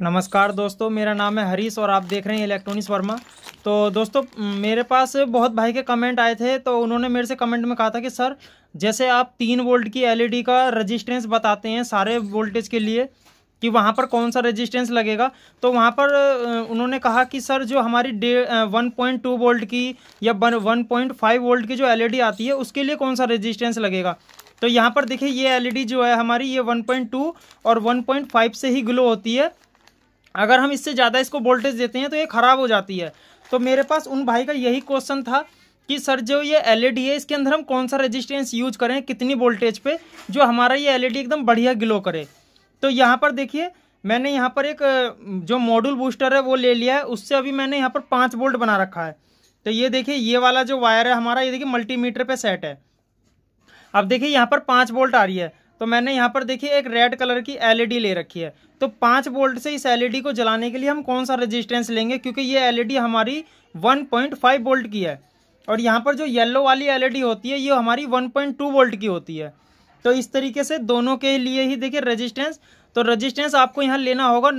नमस्कार दोस्तों, मेरा नाम है हरीश और आप देख रहे हैं इलेक्ट्रॉनिक्स वर्मा। तो दोस्तों मेरे पास बहुत भाई के कमेंट आए थे तो उन्होंने मेरे से कमेंट में कहा था कि, सर, जैसे आप तीन वोल्ट की एलईडी का रजिस्टेंस बताते हैं सारे वोल्टेज के लिए, कि वहाँ पर कौन सा रजिस्टेंस लगेगा? तो वहाँ पर उन्होंने कहा कि, सर, जो हमारी day one point two volt की या वन पॉइंट फाइव वोल्ट की जो एलईडी आती है, उसके लिए कौन सा रजिस्टेंस लगेगा? तो यहाँ पर देखिए, ये एलईडी जो है हमारी, ये 1.2 और 1.5 से ही ग्लो होती है। अगर हम इससे ज़्यादा इसको वोल्टेज देते हैं तो ये ख़राब हो जाती है। तो मेरे पास उन भाई का यही क्वेश्चन था कि, सर, जो ये एलईडी है, इसके अंदर हम कौन सा रेजिस्टेंस यूज़ करें, कितनी वोल्टेज पे, जो हमारा ये एलईडी एकदम बढ़िया ग्लो करे? तो यहाँ पर देखिए, मैंने यहाँ पर एक, जो मॉड्यूल बूस्टर है, वो ले लिया है। उससे अभी मैंने यहाँ पर पाँच वोल्ट बना रखा है। तो ये देखिए, ये वाला जो वायर है हमारा, ये देखिए मल्टीमीटर पे सेट है। अब देखिए, यहाँ पर पाँच वोल्ट आ रही है। तो मैंने यहाँ पर देखिए एक रेड कलर की एलईडी ले रखी है। तो पाँच वोल्ट से इस एलईडी को जलाने के लिए हम कौन सा रेजिस्टेंस लेंगे? क्योंकि ये एलईडी हमारी 1.5 वोल्ट की है। और यहाँ पर जो येलो वाली एलईडी होती है, ये हमारी 1.2 वोल्ट की होती है। तो इस तरीके से दोनों के लिए ही देखिए रजिस्टेंस तो रजिस्टेंस आपको यहाँ लेना होगा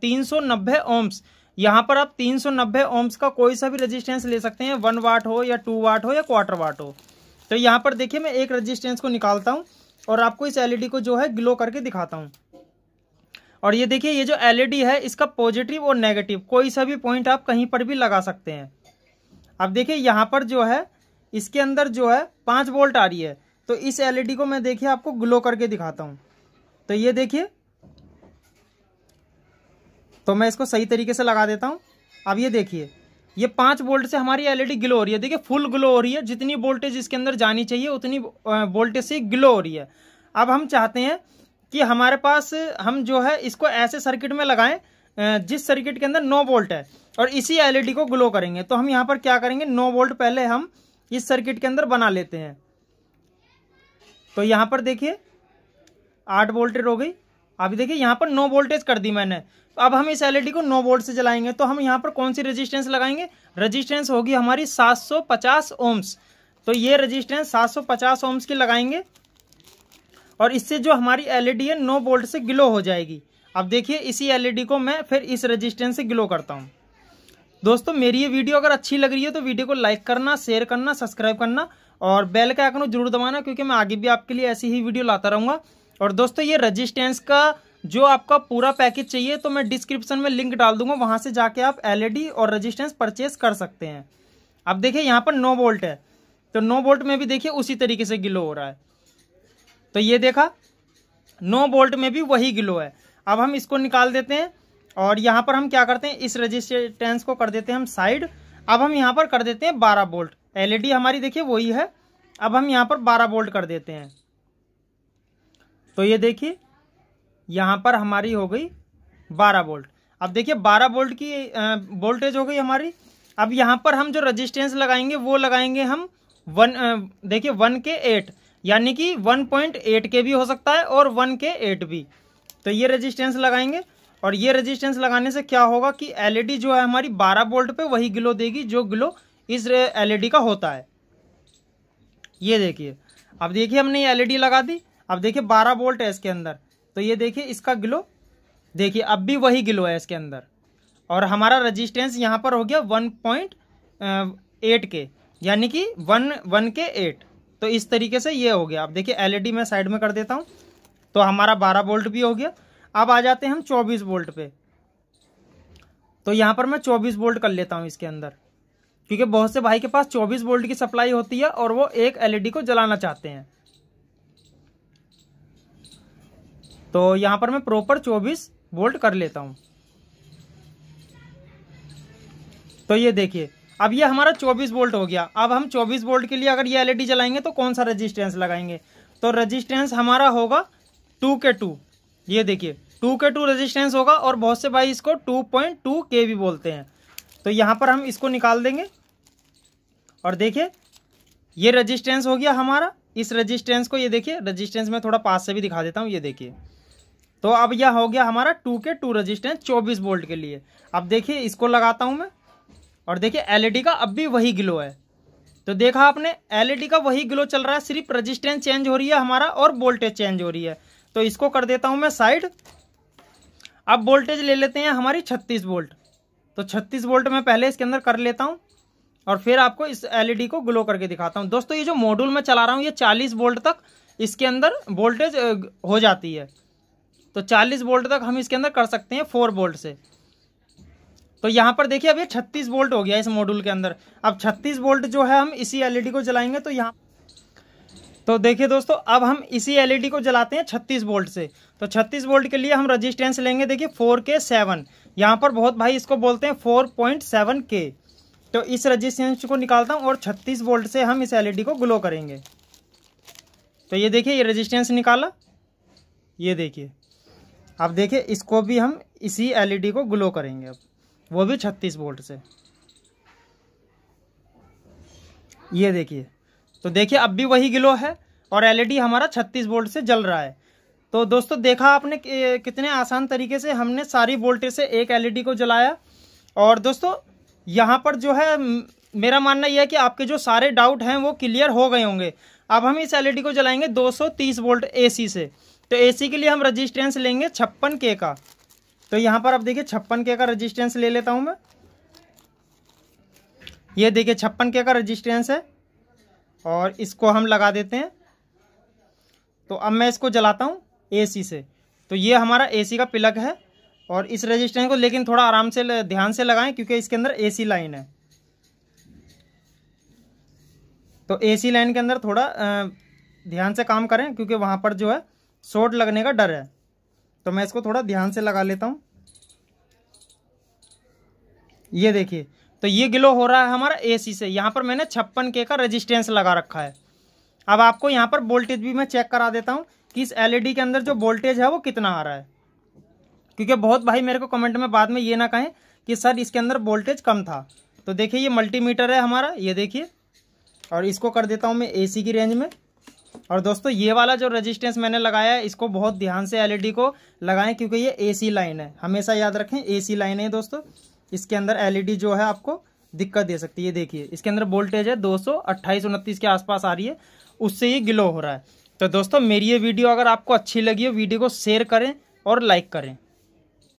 तीन सौ नब्बे ओम्स यहाँ पर आप तीन सौ नब्बे ओम्स का कोई सा भी रजिस्टेंस ले सकते हैं वन वाट हो या टू वाट हो या क्वार्टर वाट हो। तो यहाँ पर देखिए मैं एक रजिस्टेंस को निकालता हूँ। और आपको इस एलईडी को जो है ग्लो करके दिखाता हूँ। और ये देखिए, ये जो एलईडी है, इसका पॉजिटिव और नेगेटिव कोई सा भी पॉइंट आप कहीं पर भी लगा सकते हैं। अब देखिए, यहाँ पर जो है, इसके अंदर जो है पाँच वोल्ट आ रही है। तो इस एलईडी को मैं देखिए, आपको ग्लो करके दिखाता हूँ। तो ये देखिए तो मैं इसको सही तरीके से लगा देता हूँ। अब ये देखिए ये पाँच वोल्ट से हमारी एलईडी ग्लो हो रही है। देखिए, फुल ग्लो हो रही है। जितनी वोल्टेज इसके अंदर जानी चाहिए, उतनी वोल्टेज से ग्लो हो रही है। अब हम चाहते हैं कि हमारे पास, हम जो है, इसको ऐसे सर्किट में लगाएँ जिस सर्किट के अंदर नो वोल्ट है, और इसी एलईडी को ग्लो करेंगे। तो हम यहाँ पर क्या करेंगे? नो वोल्ट पहले हम इस सर्किट के अंदर बना लेते हैं। तो यहाँ पर देखिए, आठ वोल्टेज हो गई। अभी देखिए, यहाँ पर नो वोल्टेज कर दी मैंने। तो अब हम इस एलईडी को नो वोल्ट से जलाएँगे तो हम यहाँ पर कौन सी रेजिस्टेंस लगाएँगे? रेजिस्टेंस होगी हमारी 750 ओम्स तो ये रेजिस्टेंस 750 ओम्स की लगाएँगे, और इससे जो हमारी एलईडी है, नो वोल्ट से ग्लो हो जाएगी। अब देखिए, इसी एलईडी को मैं फिर इस रजिस्टेंस से ग्लो करता हूँ। दोस्तों, मेरी ये वीडियो अगर अच्छी लग रही है तो वीडियो को लाइक करना शेयर करना सब्सक्राइब करना, और बेल का आइकन ज़रूर दबाना, क्योंकि मैं आगे भी आपके लिए ऐसी ही वीडियो लाता रहूँगा। और दोस्तों, ये रजिस्टेंस का जो आपका पूरा पैकेज चाहिए तो मैं डिस्क्रिप्शन में लिंक डाल दूँगा। वहाँ से जाके आप एलईडी और रजिस्टेंस परचेस कर सकते हैं। अब देखिए, यहाँ पर नो वोल्ट है। तो नो वोल्ट में भी देखिए, उसी तरीके से गिलो हो रहा है। तो ये देखा, नो वोल्ट में भी वही गिलो है। अब हम इसको निकाल देते हैं और यहाँ पर हम क्या करते हैं, इस रजिस्टेंस को कर देते हैं हम साइड अब हम यहाँ पर कर देते हैं बारह वोल्ट एलईडी हमारी देखिए, वही है। अब हम यहाँ पर बारह वोल्ट कर देते हैं। तो ये देखिए, यहाँ पर हमारी हो गई बारह वोल्ट। अब देखिए, बारह वोल्ट की वोल्टेज हो गई हमारी। अब यहाँ पर हम जो रजिस्टेंस लगाएँगे, वो लगाएँगे हम वन देखिए, वन के एट। यानी कि वन पॉइंट एट के भी हो सकता है और वन के एट भी। तो ये रजिस्टेंस लगाएँगे और ये रजिस्टेंस लगाने से क्या होगा कि एलईडी जो है हमारी 12 वोल्ट पे वही ग्लो देगी, जो ग्लो इस एलईडी का होता है। ये देखिए, अब देखिए हमने ये एलईडी लगा दी। अब देखिए 12 वोल्ट है इसके अंदर। तो ये देखिए इसका ग्लो। देखिए, अब भी वही ग्लो है इसके अंदर। और हमारा रजिस्टेंस यहाँ पर हो गया वन पॉइंट एट के, यानी कि वन वन के एट। तो इस तरीके से ये हो गया। अब देखिए एलईडी मैं साइड में कर देता हूँ। तो हमारा बारह वोल्ट भी हो गया। अब आ जाते हैं हम चौबीस वोल्ट पे। तो यहाँ पर मैं चौबीस वोल्ट कर लेता हूँ इसके अंदर। क्योंकि बहुत से भाई के पास चौबीस वोल्ट की सप्लाई होती है और वो एक एलईडी को जलाना चाहते हैं। तो यहाँ पर मैं प्रॉपर 24 वोल्ट कर लेता हूँ। तो ये देखिए, अब ये हमारा 24 वोल्ट हो गया। अब हम 24 वोल्ट के लिए अगर ये एलईडी जलाएँगे तो कौन सा रेजिस्टेंस लगाएँगे? तो रेजिस्टेंस हमारा होगा टू के टू। ये देखिए, टू के टू रेजिस्टेंस होगा और बहुत से भाई इसको टू पॉइंट टू के भी बोलते हैं। तो यहाँ पर हम इसको निकाल देंगे। और देखिए, ये रेजिस्टेंस हो गया हमारा। इस रेजिस्टेंस को ये देखिए रेजिस्टेंस में थोड़ा पास से भी दिखा देता हूँ, ये देखिए। तो अब यह हो गया हमारा टू के टू रजिस्टेंस चौबीस वोल्ट के लिए। अब देखिए, इसको लगाता हूँ मैं, और देखिए एलईडी का अब भी वही ग्लो है। तो देखा आपने एलईडी का वही ग्लो चल रहा है, सिर्फ़ रजिस्टेंस चेंज हो रही है हमारा, और वोल्टेज चेंज हो रही है। तो इसको कर देता हूँ मैं साइड अब वोल्टेज ले लेते हैं हमारी छत्तीस वोल्ट तो छत्तीस वोल्ट मैं पहले इसके अंदर कर लेता हूँ। और फिर आपको इस एलईडी को ग्लो करके दिखाता हूँ। दोस्तों, ये जो मॉड्यूल मैं चला रहा हूँ, ये चालीस वोल्ट तक इसके अंदर वोल्टेज हो जाती है। तो चालीस वोल्ट तक हम इसके अंदर कर सकते हैं फोर वोल्ट से। तो यहाँ पर देखिए, अब ये छत्तीस वोल्ट हो गया इस मॉड्यूल के अंदर। अब छत्तीस वोल्ट जो है, हम इसी एलईडी को जलाएँगे तो यहाँ तो देखिए दोस्तों, अब हम इसी एलईडी को जलाते हैं 36 वोल्ट से। तो 36 वोल्ट के लिए हम रजिस्टेंस लेंगे, देखिए 4 के सेवन यहाँ पर बहुत भाई इसको बोलते हैं 4.7 के तो इस रजिस्टेंस को निकालता हूँ और 36 वोल्ट से हम इस एलईडी को ग्लो करेंगे। तो ये देखिए, ये रजिस्टेंस निकाला। ये देखिए। अब देखिए, इसको भी हम इसी एलईडी को ग्लो करेंगे अब। वो भी छत्तीस वोल्ट से। ये देखिए। तो देखिए, अब भी वही ग्लो है और एलईडी हमारा छत्तीस वोल्ट से जल रहा है। तो दोस्तों, देखा आपने कितने आसान तरीके से हमने सारी वोल्टेज से एक एलईडी को जलाया। और दोस्तों यहाँ पर जो है मेरा मानना यह है कि आपके जो सारे डाउट हैं वो क्लियर हो गए होंगे। अब हम इस एलईडी को जलाएँगे 230 वोल्ट एसी से। तो एसी के लिए हम रजिस्टेंस लेंगे छप्पन के का। तो यहाँ पर आप देखिए छप्पन के का रजिस्टेंस ले लेता हूँ मैं। ये देखिए छप्पन के का रजिस्टेंस है। और इसको हम लगा देते हैं। तो अब मैं इसको जलाता हूँ एसी से। तो ये हमारा एसी का प्लग है। और इस रजिस्टेंस को लेकिन थोड़ा आराम से ध्यान से लगाएँ, क्योंकि इसके अंदर एसी लाइन है। तो एसी लाइन के अंदर थोड़ा ध्यान से काम करें, क्योंकि वहाँ पर जो है शॉर्ट लगने का डर है। तो मैं इसको थोड़ा ध्यान से लगा लेता हूँ। ये देखिए तो ये ग्लो हो रहा है हमारा एसी से। यहाँ पर मैंने छप्पन के का रेजिस्टेंस लगा रखा है। अब आपको यहाँ पर वोल्टेज भी मैं चेक करा देता हूँ कि इस एलईडी के अंदर जो वोल्टेज है वो कितना आ रहा है। क्योंकि बहुत भाई मेरे को कमेंट में बाद में ये ना कहें कि सर, इसके अंदर वोल्टेज कम था। तो देखिए, ये मल्टीमीटर है हमारा, ये देखिए। और इसको कर देता हूँ मैं एसी की रेंज में। और दोस्तों, ये वाला जो रेजिस्टेंस मैंने लगाया है, इसको बहुत ध्यान से एलईडी को लगाएँ, क्योंकि ये एसी लाइन है। हमेशा याद रखें एसी लाइन है दोस्तों। इसके अंदर एलईडी जो है आपको दिक्कत दे सकती है। देखिए, इसके अंदर वोल्टेज है दो सौ के आसपास आ रही है। उससे ये ग्लो हो रहा है। तो दोस्तों, मेरी ये वीडियो अगर आपको अच्छी लगी हो वीडियो को शेयर करें और लाइक करें।